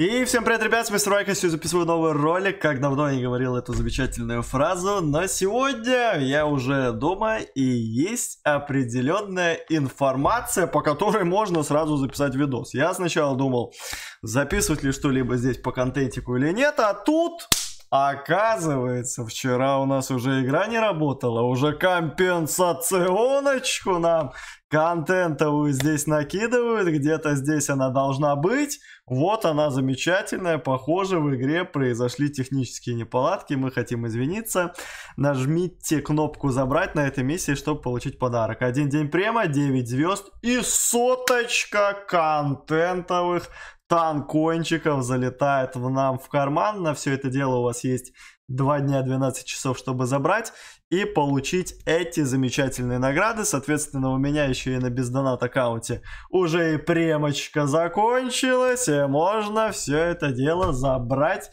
И всем привет, ребят, с вами Райка, сегодня записываю новый ролик, как давно я говорил эту замечательную фразу, но сегодня я уже дома и есть определенная информация, по которой можно сразу записать видос. Я сначала думал, записывать ли что-либо здесь по контентику или нет, а тут... Оказывается, вчера у нас уже игра не работала, уже компенсационочку нам контентовую здесь накидывают, где-то здесь она должна быть. Вот она замечательная, похоже, в игре произошли технические неполадки, мы хотим извиниться. Нажмите кнопку «Забрать» на этой миссии, чтобы получить подарок. Один день према, 9 звезд и соточка контентовых танкончиков залетает в нам в карман. На все это дело у вас есть 2 дня 12 часов, чтобы забрать и получить эти замечательные награды. Соответственно, у меня еще и на бездонат аккаунте уже и премочка закончилась, и можно все это дело забрать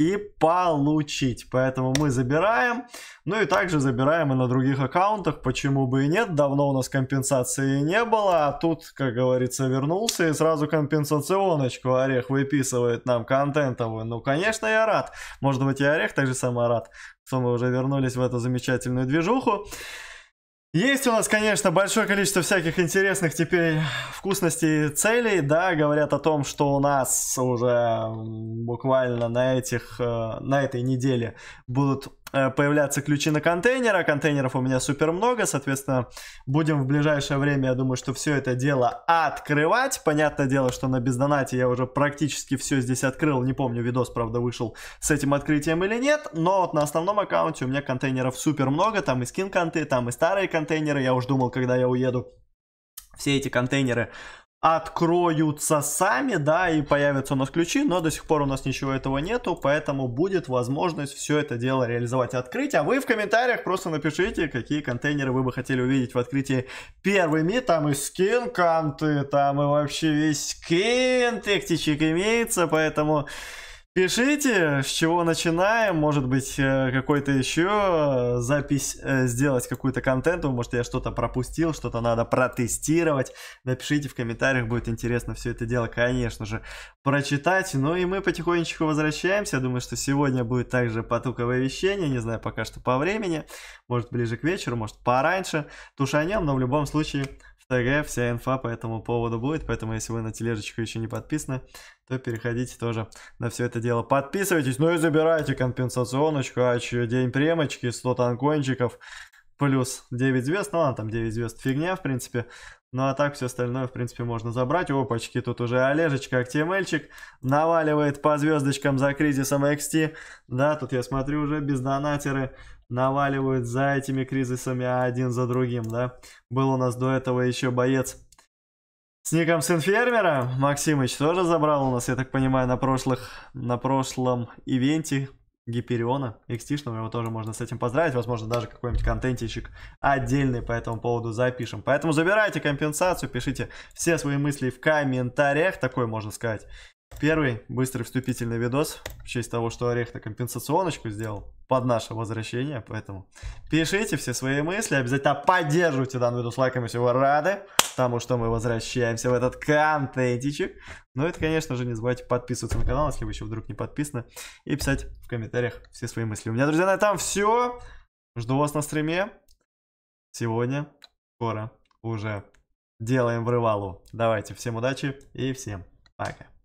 и получить. Поэтому мы забираем. Ну и также забираем и на других аккаунтах. Почему бы и нет? Давно у нас компенсации не было. А тут, как говорится, вернулся и сразу компенсационочку Орех выписывает нам контентовую. Ну, конечно, я рад. Может быть, и Орех также самый рад, что мы уже вернулись в эту замечательную движуху. Есть у нас, конечно, большое количество всяких интересных теперь вкусностей и целей, да, говорят о том, что у нас уже буквально на этих, э, на этой неделе будут появляться ключи на контейнер, а контейнеров у меня супер много, соответственно, будем в ближайшее время, я думаю, что все это дело открывать. Понятное дело, что на бездонате я уже практически все здесь открыл, не помню, видос, правда, вышел с этим открытием или нет, но вот на основном аккаунте у меня контейнеров супер много, там и скин-конты, там и старые контейнеры, я уж думал, когда я уеду, все эти контейнеры откроются сами, да, и появятся у нас ключи, но до сих пор у нас ничего этого нету, поэтому будет возможность все это дело реализовать и открыть. А вы в комментариях просто напишите, какие контейнеры вы бы хотели увидеть в открытии первыми. Там и скин канты, там и вообще весь скин тектичек имеется, поэтому... Пишите, с чего начинаем, может быть, э, какой-то еще запись э, сделать, какую-то контенту, может, я что-то пропустил, что-то надо протестировать. Напишите в комментариях, будет интересно все это дело, конечно же, прочитать. Ну и мы потихонечку возвращаемся. Я думаю, что сегодня будет также потуковое вещание, не знаю пока что по времени, может, ближе к вечеру, может, пораньше. Тушанем, но в любом случае ТГ, вся инфа по этому поводу будет, поэтому если вы на тележечку еще не подписаны, то переходите тоже на все это дело. Подписывайтесь, ну и забирайте компенсационочку, а че, день премочки, 100 танкончиков, плюс 9 звезд, ну ладно, там 9 звезд фигня, в принципе. Ну а так все остальное, в принципе, можно забрать. Опачки, тут уже Олежечка, актимельчик, наваливает по звездочкам за кризисом XT. Да, тут я смотрю уже без донатеры наваливают за этими кризисами один за другим, да. Был у нас до этого еще боец с ником сын фермера. Максимыч тоже забрал у нас, я так понимаю, на прошлых, на прошлом ивенте Гипериона, XT-шного, его тоже можно с этим поздравить, возможно, даже какой-нибудь контентичек отдельный по этому поводу запишем. Поэтому забирайте компенсацию, пишите все свои мысли в комментариях, такой можно сказать. Первый быстрый вступительный видос в честь того, что Орех-то компенсационочку сделал под наше возвращение, поэтому пишите все свои мысли, обязательно поддерживайте данный видос лайками, если вы рады тому, что мы возвращаемся в этот контентичек. Ну и, конечно же, не забывайте подписываться на канал, если вы еще вдруг не подписаны, и писать в комментариях все свои мысли. У меня, друзья, на этом все. Жду вас на стриме. Сегодня, скоро уже делаем врывалу. Давайте, всем удачи и всем пока.